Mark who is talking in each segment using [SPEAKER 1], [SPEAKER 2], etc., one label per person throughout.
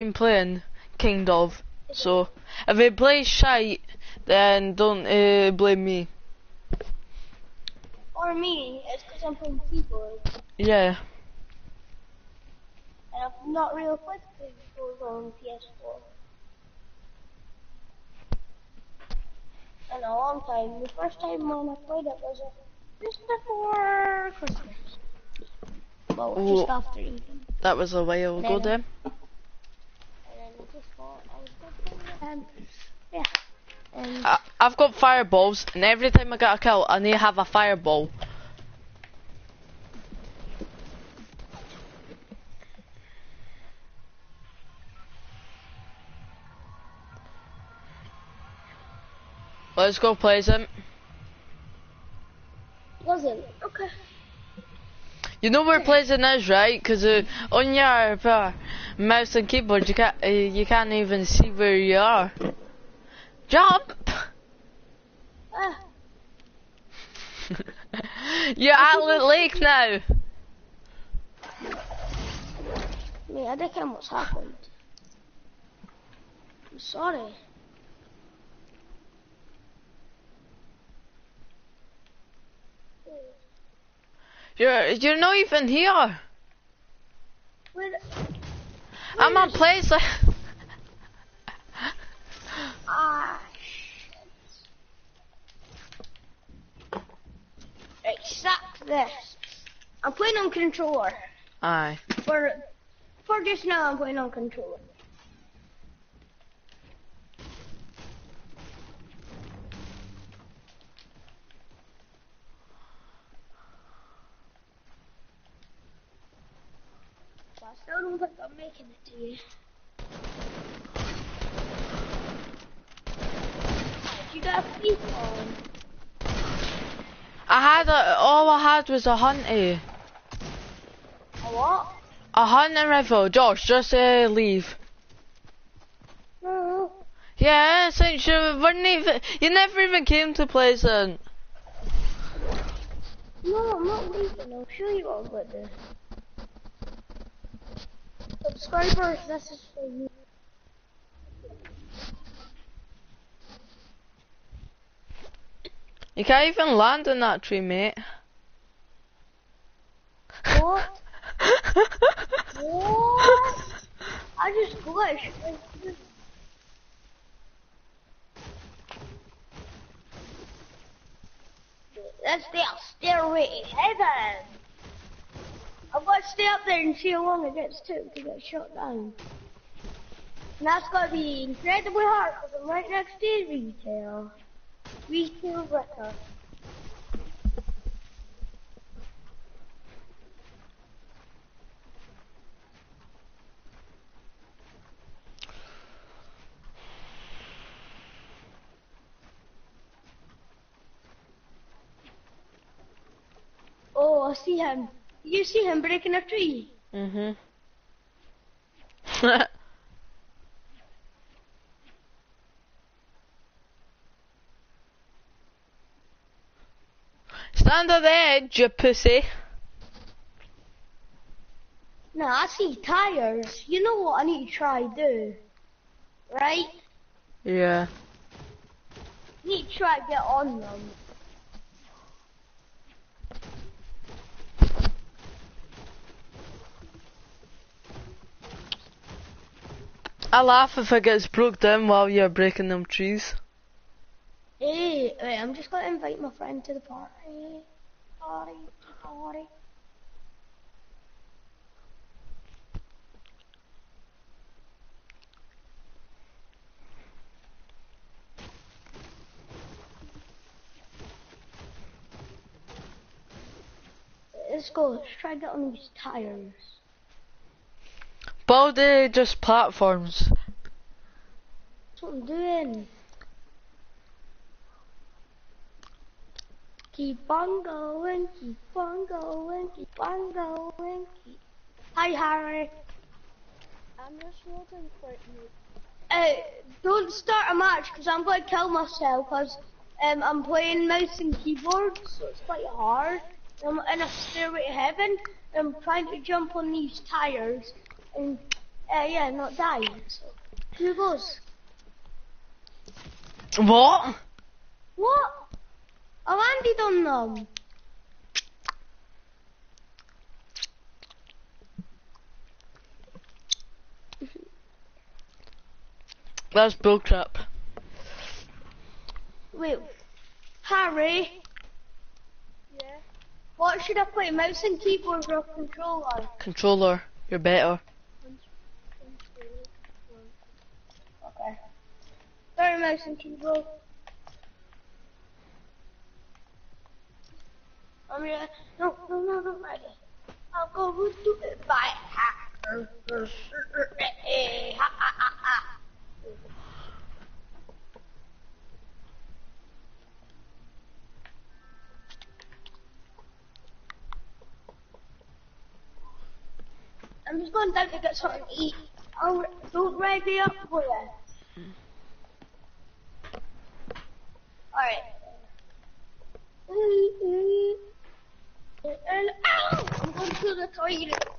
[SPEAKER 1] been playing, kind of. So, if it plays shite, then don't uh, blame me.
[SPEAKER 2] Or me, it's because I'm playing keyboard.
[SPEAKER 1] Yeah.
[SPEAKER 2] And I've not really played keyboard on PS4. In a long time. The first time when I played it was just before Christmas. Well,
[SPEAKER 1] Oh.
[SPEAKER 2] just after even.
[SPEAKER 1] That was a while ago
[SPEAKER 2] Then-
[SPEAKER 1] then.
[SPEAKER 2] And then I just thought I was good for it. And yeah. And
[SPEAKER 1] I, I've got fireballs, and every time I get a kill, I need to have a fireball. Let's go, Pleasant.
[SPEAKER 2] wasn't. Okay.
[SPEAKER 1] You know where Pleasant is, right? Because uh, on your uh, mouse and keyboard, you can't uh, you can't even see where you are. Jump! You're at the lake now.
[SPEAKER 2] me, I don't care what's happened. I'm sorry.
[SPEAKER 1] You're you're not even here.
[SPEAKER 2] Where,
[SPEAKER 1] I'm on place.
[SPEAKER 2] Ah, shit. Right, this. I'm playing on controller.
[SPEAKER 1] Aye.
[SPEAKER 2] For, for just now, I'm playing on controller. I don't think I'm making it to you. You get a peek on?
[SPEAKER 1] I had a, all I had was a hunty.
[SPEAKER 2] A what?
[SPEAKER 1] A hunting rifle. Josh, just uh, leave.
[SPEAKER 2] No.
[SPEAKER 1] Yeah, since you weren't even, you never even came to Pleasant.
[SPEAKER 2] No, I'm not leaving. I'll show you all gonna do. Subscribers, this is for you.
[SPEAKER 1] You can't even land in that tree, mate.
[SPEAKER 2] What? What? I just glitched. That's the stairway heaven. I've got to stay up there and see how long it gets to to get shot down. And that's got to be incredibly hard because I'm right next to retail. Retail record. Oh, I see him. You see him breaking a tree?
[SPEAKER 1] mhm. Stand on the edge, you pussy.
[SPEAKER 2] No, I see tires. You know what I need to try do? Right?
[SPEAKER 1] Yeah.
[SPEAKER 2] need to try get on them.
[SPEAKER 1] I laugh if it gets broke down while you're breaking them trees.
[SPEAKER 2] Hey, wait, I'm just gonna invite my friend to the party. Party, party. Let's go. Let's try get on these tires.
[SPEAKER 1] Uh, just platforms.
[SPEAKER 2] That's what I'm doing. Keep on going, keep on going, keep on going, keep. Hi, Harry.
[SPEAKER 3] I'm just waiting for you.
[SPEAKER 2] Uh, don't start a match because I'm going to kill myself because um, I'm playing mouse and keyboard, so it's quite hard. I'm in a stairway to heaven. I'm trying to jump on these tires, and Uh, yeah, not die. So. Who goes?
[SPEAKER 1] What?
[SPEAKER 2] What? I Andy done them.
[SPEAKER 1] That's bullcrap.
[SPEAKER 2] Wait, Harry,
[SPEAKER 3] Yeah.
[SPEAKER 2] what should I play? Mouse and keyboard or controller?
[SPEAKER 1] Controller, you're better.
[SPEAKER 2] Okay. Mouse and keyboard. I'm here. No, no, no, no, ready. I'll go do it by ha. I'm just going down to get something to eat. I'll, don't ready up for you. Alright. Mm-hmm. Ow! I'm going to the toilet.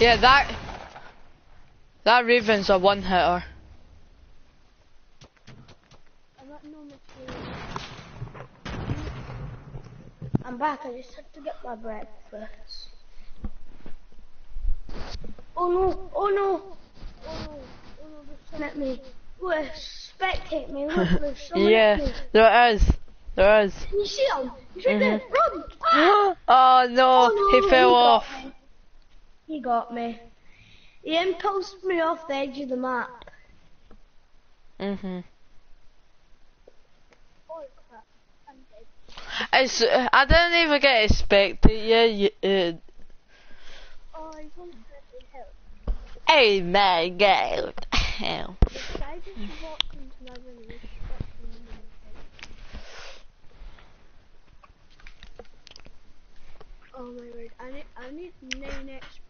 [SPEAKER 1] Yeah, that that Raven's a one hitter.
[SPEAKER 3] I got no material.
[SPEAKER 2] I'm back. I just had to get my breakfast. Oh no! Oh no!
[SPEAKER 3] Oh no, oh no, there's
[SPEAKER 2] Someone at me. Look, spectate me. Look, there's someone
[SPEAKER 1] Yeah,
[SPEAKER 2] at me.
[SPEAKER 1] there is. There is.
[SPEAKER 2] Can you see him? He's right there. Run! Ah!
[SPEAKER 1] oh no,
[SPEAKER 2] Oh, no,
[SPEAKER 1] he fell
[SPEAKER 2] got
[SPEAKER 1] off.
[SPEAKER 2] He got me. He impulsed me off the edge of the map.
[SPEAKER 1] Mhm.
[SPEAKER 3] Holy crap. I'm dead.
[SPEAKER 1] It's. uh, I didn't even get to spectate you. you uh,
[SPEAKER 3] Oh, he's on 30 health.
[SPEAKER 1] oh my god. Hell.
[SPEAKER 3] This guy just walked into my room and was shot in the head. Oh my word, I need, I need 9 XP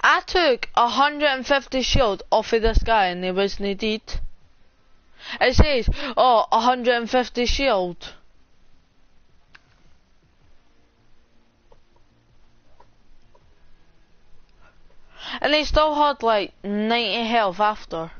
[SPEAKER 1] I took 150 shield off of this guy and he wasn't dead. It says, oh, 150 shield. And he still had like 90 health after.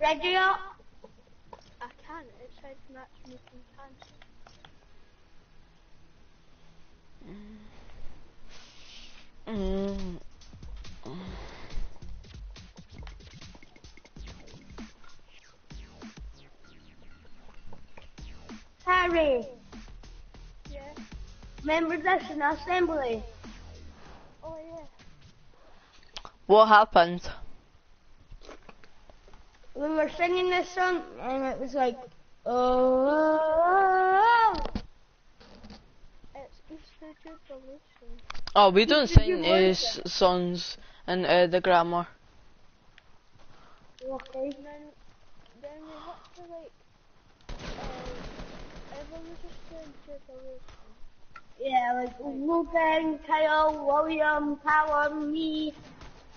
[SPEAKER 2] Ready up?
[SPEAKER 3] I can, it says match making time.
[SPEAKER 1] Mm.
[SPEAKER 2] Harry,
[SPEAKER 3] Yeah.
[SPEAKER 2] remember this in assembly?
[SPEAKER 3] Oh yeah.
[SPEAKER 1] What happened?
[SPEAKER 2] We were singing this song and it was like, oh,
[SPEAKER 3] Jubilation.
[SPEAKER 1] Oh, we don't sing uh, songs and uh, the grammar.
[SPEAKER 2] okay.
[SPEAKER 3] Then, then we had to like, um, everyone was just doing Jubilation.
[SPEAKER 2] Yeah, like Logan, Kyle, William, Callum, me,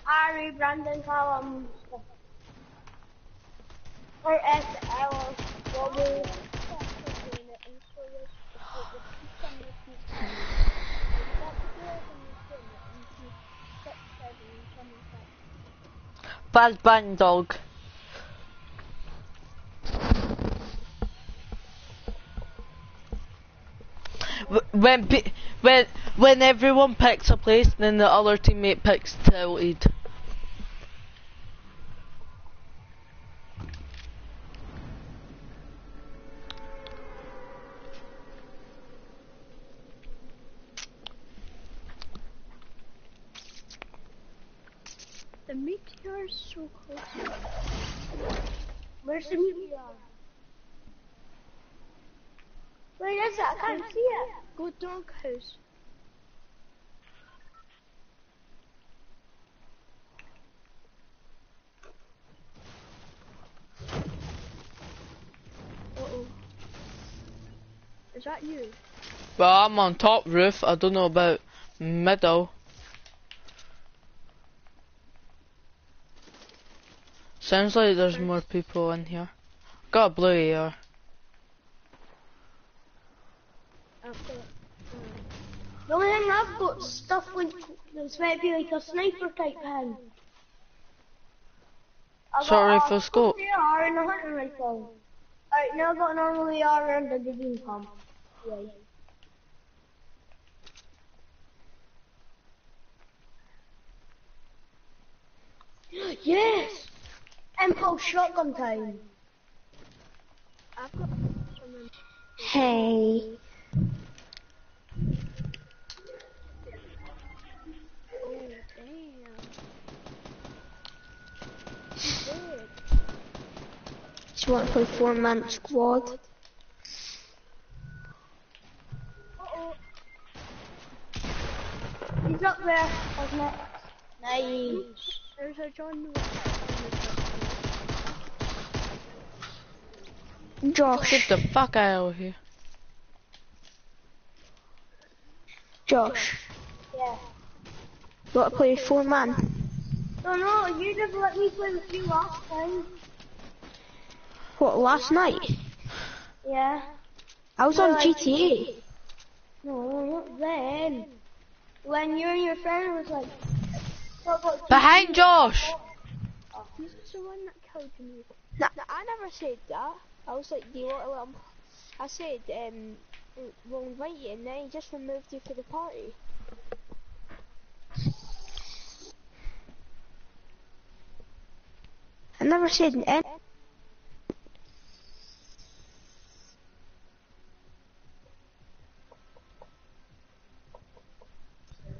[SPEAKER 2] Harry, Brandon, Callum. Or S, L,
[SPEAKER 1] Bad bang dog. When when when everyone picks a place, then the other teammate picks tilted.
[SPEAKER 3] The meteor is so close.
[SPEAKER 2] Where's the meteor? Where is it? I can't see it.
[SPEAKER 3] Go dog house. Uh oh. Is that you?
[SPEAKER 1] Well, I'm on top roof. I don't know about middle. Sounds like there's more people in here. Got a blue ear.
[SPEAKER 2] The only thing I've got stuff with that's maybe like a sniper type pen. I've
[SPEAKER 1] for
[SPEAKER 2] a
[SPEAKER 1] scope.
[SPEAKER 2] AR and a hunting rifle. Alright, now I've got a normal AR and a digging pump. Yay. Yes! Impulse shotgun time.
[SPEAKER 3] I've got someone.
[SPEAKER 2] Hey.
[SPEAKER 3] Oh damn. He's dead.
[SPEAKER 2] Do you want to play four man squad?
[SPEAKER 3] Uh oh.
[SPEAKER 2] He's up there. Nice.
[SPEAKER 3] There's a John Wick on the
[SPEAKER 2] Josh.
[SPEAKER 1] Get the fuck out of here.
[SPEAKER 2] Josh. Yeah.
[SPEAKER 4] You want to play four man?
[SPEAKER 2] No, no, you just let me play with you last time.
[SPEAKER 4] What, last night?
[SPEAKER 2] Yeah.
[SPEAKER 4] I was on GTA.
[SPEAKER 2] No, not then. When you and your friend was like, what, what,
[SPEAKER 1] Behind Josh!
[SPEAKER 3] Oh, he's the one that killed me.
[SPEAKER 4] Nah, I never said that. I was like, do you want to let him? I said, um, will invite you, and then he just removed you for the party. I never said any.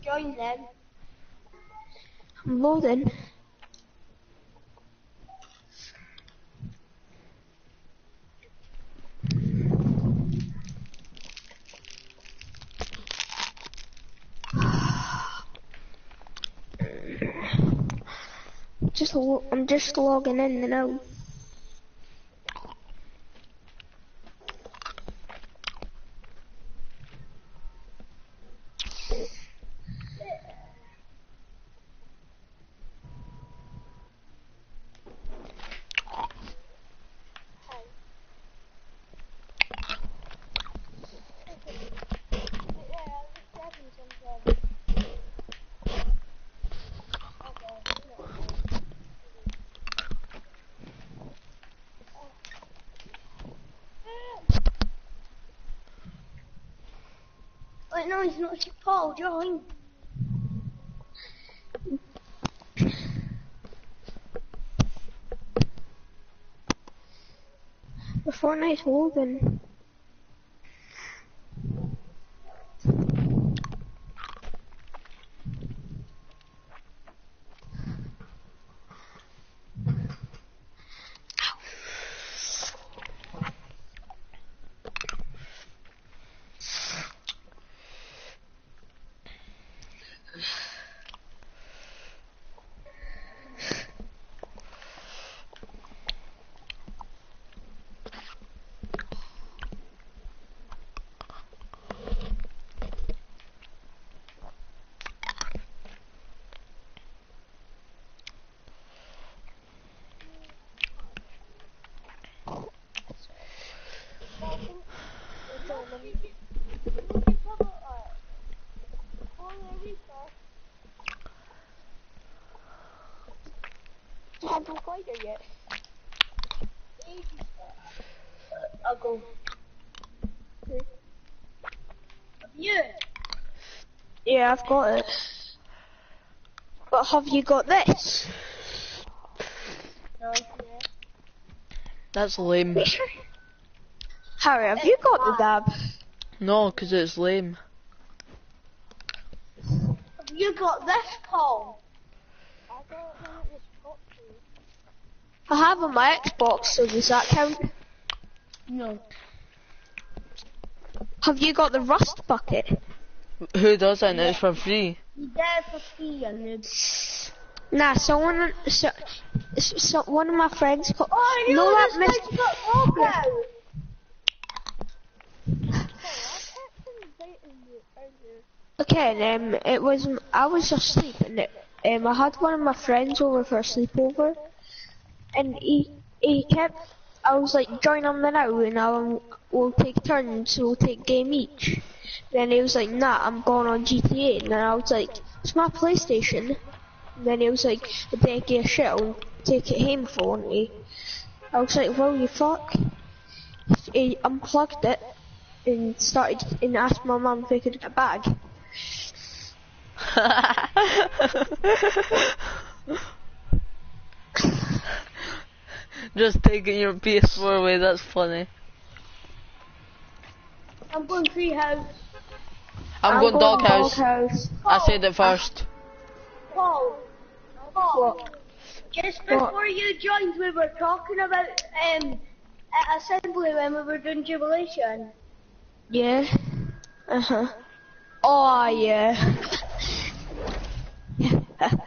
[SPEAKER 2] Join them.
[SPEAKER 4] I'm loading. Just I'm just logging in now.
[SPEAKER 2] Wait, no, he's not. Paul, join.
[SPEAKER 4] The Fortnite's loading. I haven't played it yet.
[SPEAKER 2] I'll go. Yeah.
[SPEAKER 4] Yeah, I've got it. But have you got this?
[SPEAKER 2] No.
[SPEAKER 1] That's lame.
[SPEAKER 4] Harry, have you got the dab?
[SPEAKER 1] No, 'cause it's lame.
[SPEAKER 2] Have you got this, Paul?
[SPEAKER 3] I got one at this boxing.
[SPEAKER 4] I have on my Xbox, so does that count?
[SPEAKER 2] No.
[SPEAKER 4] Have you got the Rust bucket?
[SPEAKER 1] Who doesn't? It's for free.
[SPEAKER 2] You there for free, and noob.
[SPEAKER 4] Nah, someone, so, so one of my friends called.
[SPEAKER 2] Oh, you
[SPEAKER 4] know
[SPEAKER 2] know
[SPEAKER 4] that
[SPEAKER 2] this
[SPEAKER 4] Miss-
[SPEAKER 2] got logo.
[SPEAKER 3] I kept inviting you earlier.
[SPEAKER 4] Okay, and um, it was I was asleep, and it, um, I had one of my friends over for a sleepover, and he he kept. I was like, join on the now, and I'll we'll take turns, we'll take game each. Then he was like, nah, I'm going on GTA, and then I was like, it's my PlayStation. And then he was like, I didn't get shit, I'll take it home for me. I was like, well, you fuck. He unplugged it and started and asked my mum if he could get a bag.
[SPEAKER 1] Just taking your PS4 away, that's funny.
[SPEAKER 2] I'm going free house.
[SPEAKER 1] I'm, going doghouse.
[SPEAKER 4] doghouse.
[SPEAKER 1] I said it first.
[SPEAKER 2] Paul. Paul.
[SPEAKER 4] What?
[SPEAKER 2] Just before you joined, we were talking about um assembly when we were doing jubilation.
[SPEAKER 4] Yeah. Uh huh. Oh yeah.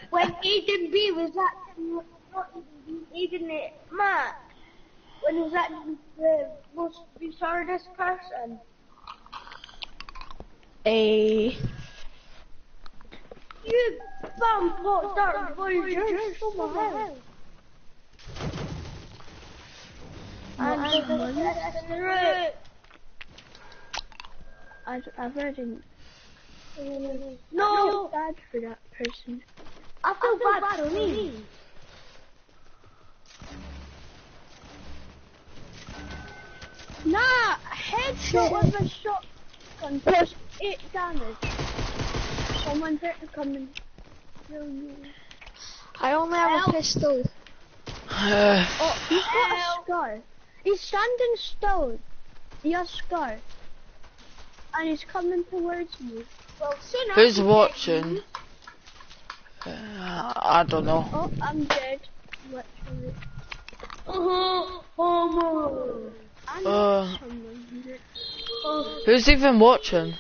[SPEAKER 2] When Aiden B was at B, uh, Matt. When he was at the most retarded person.
[SPEAKER 4] A.
[SPEAKER 2] You found Paul started before you joined. Oh my god. And that's the route.
[SPEAKER 4] I I read in
[SPEAKER 2] No,
[SPEAKER 4] bad for that person.
[SPEAKER 2] I feel bad for me.
[SPEAKER 3] Nah, headshot with a shot. shotgun does eight damage. Someone better come and kill you.
[SPEAKER 4] I only have a pistol.
[SPEAKER 3] Oh, he's got a scar. He's standing still. He has scar. And he's coming towards me.
[SPEAKER 2] Well, soon
[SPEAKER 1] Who's watching? Uh, I don't know.
[SPEAKER 3] Oh, I'm dead. Literally.
[SPEAKER 2] Uh-huh. Homo.
[SPEAKER 3] I
[SPEAKER 1] Uh.
[SPEAKER 3] know someone here.
[SPEAKER 2] Oh,
[SPEAKER 1] Who's even watching?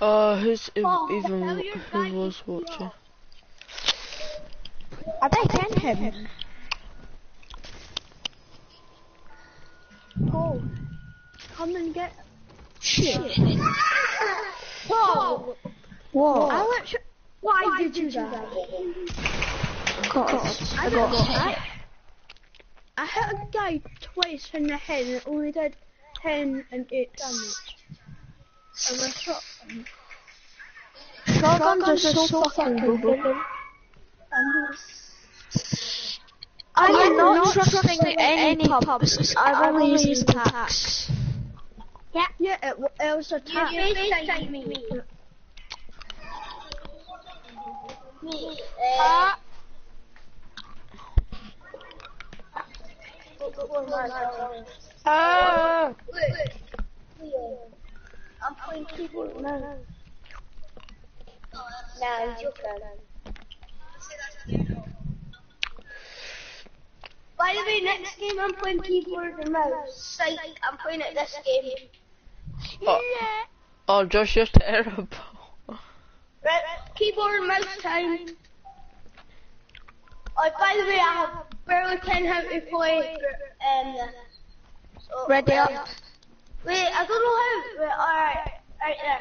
[SPEAKER 1] Uh, who's
[SPEAKER 2] Oh,
[SPEAKER 1] even who was watching?
[SPEAKER 4] I bet I can him.
[SPEAKER 3] Go. Come and get.
[SPEAKER 4] Shit.
[SPEAKER 2] Whoa.
[SPEAKER 4] Whoa.
[SPEAKER 3] I literally.
[SPEAKER 2] Why, did you do that?
[SPEAKER 4] God.
[SPEAKER 3] I got. I, I hit a guy twice in the head and it only did 10 and 8 damage. And I shot him.
[SPEAKER 4] Shotguns are so fucking broken.
[SPEAKER 3] And
[SPEAKER 4] I am not trusting any pubs. I've only used tax.
[SPEAKER 3] yeah, yeah, it, it was a
[SPEAKER 2] You
[SPEAKER 3] tap.
[SPEAKER 2] FaceTime me. Me.
[SPEAKER 3] Uh,
[SPEAKER 4] Ah.
[SPEAKER 2] I'm playing keyboard now. Nah, I'm joking. By the way, next game I'm playing keyboard and mouse. Psych, I'm playing it this game.
[SPEAKER 1] Oh, oh Josh, you're terrible.
[SPEAKER 2] Right, keyboard and mouse time. Oh, by the way, I have barely 10 how to play. Um, so,
[SPEAKER 4] Ready up.
[SPEAKER 2] Wait, I don't know how. Wait, alright. Right there.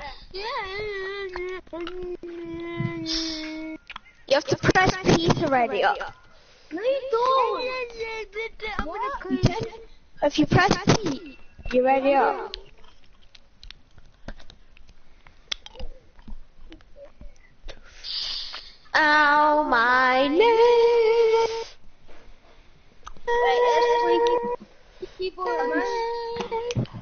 [SPEAKER 4] You have to press P to ready up.
[SPEAKER 2] No, you don't.
[SPEAKER 4] If you press P, you ready up. Ow, my neck.
[SPEAKER 2] Right, let's play keyboard and mouse.